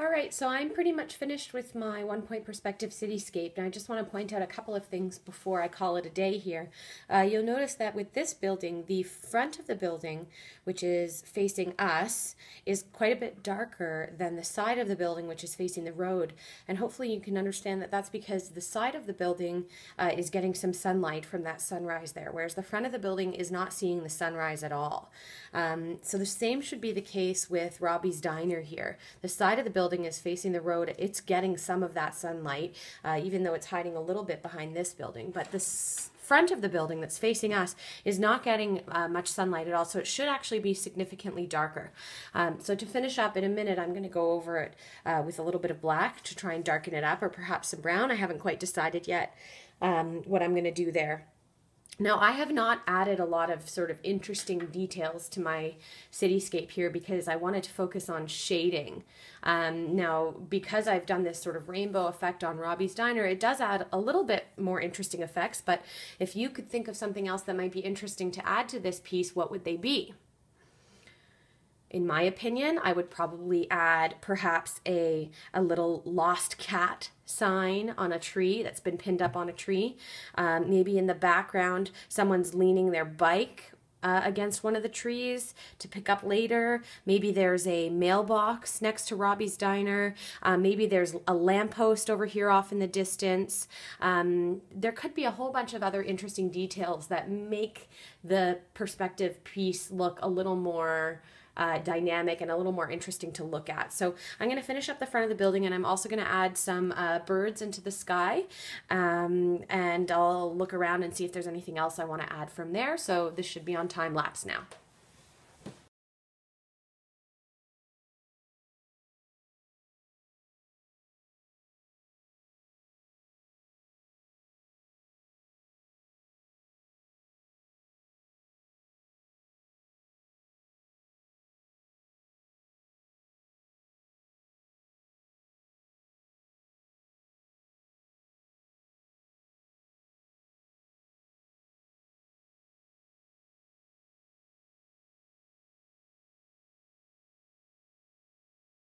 All right, so I'm pretty much finished with my one point perspective cityscape, and I just want to point out a couple of things before I call it a day here. Uh, you'll notice that with this building, the front of the building, which is facing us, is quite a bit darker than the side of the building, which is facing the road. And hopefully, you can understand that that's because the side of the building uh, is getting some sunlight from that sunrise there, whereas the front of the building is not seeing the sunrise at all. Um, so the same should be the case with Robbie's Diner here. The side of the building building is facing the road, it's getting some of that sunlight, uh, even though it's hiding a little bit behind this building. But this front of the building that's facing us is not getting uh, much sunlight at all, so it should actually be significantly darker. Um, so to finish up in a minute, I'm going to go over it uh, with a little bit of black to try and darken it up, or perhaps some brown. I haven't quite decided yet um, what I'm going to do there. Now, I have not added a lot of sort of interesting details to my cityscape here because I wanted to focus on shading. Um, now, because I've done this sort of rainbow effect on Robbie's Diner, it does add a little bit more interesting effects, but if you could think of something else that might be interesting to add to this piece, what would they be? In my opinion, I would probably add perhaps a, a little lost cat sign on a tree that's been pinned up on a tree. Um, maybe in the background, someone's leaning their bike uh, against one of the trees to pick up later. Maybe there's a mailbox next to Robbie's Diner. Uh, maybe there's a lamppost over here off in the distance. Um, there could be a whole bunch of other interesting details that make the perspective piece look a little more uh, dynamic and a little more interesting to look at. So I'm going to finish up the front of the building and I'm also going to add some uh, birds into the sky um, and I'll look around and see if there's anything else I want to add from there. So this should be on time lapse now.